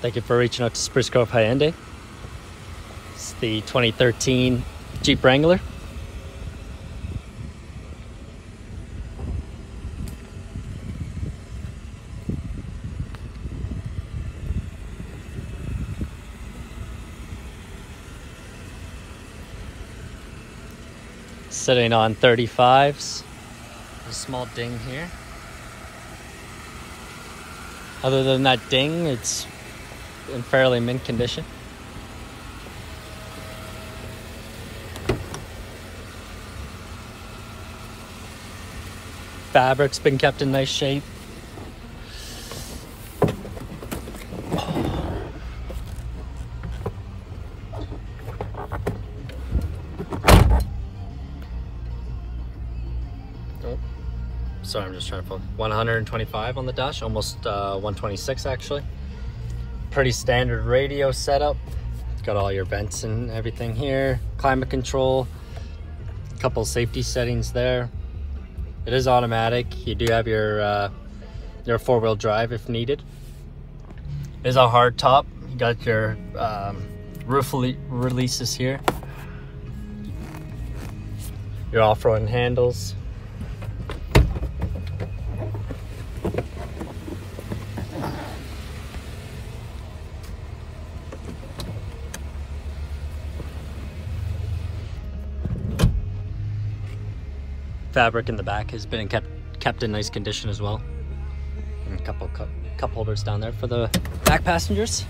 Thank you for reaching out to Spruce Grove Hyundai. It's the 2013 Jeep Wrangler. Sitting on 35s. A small ding here. Other than that ding, it's in fairly mint condition. Fabric's been kept in nice shape. Oh. Sorry, I'm just trying to pull 125 on the dash, almost uh, 126 actually. Pretty standard radio setup. Got all your vents and everything here. Climate control, couple safety settings there. It is automatic. You do have your uh, your four wheel drive if needed. It is a hard top. You got your um, roof releases here. Your off-road handles. Fabric in the back has been kept kept in nice condition as well. And a couple cup, cup holders down there for the back passengers.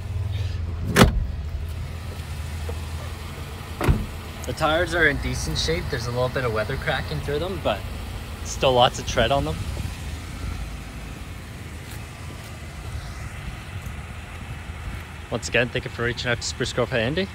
The tires are in decent shape. There's a little bit of weather cracking through them, but still lots of tread on them. Once again, thank you for reaching out to Spruce Grove Hyundai.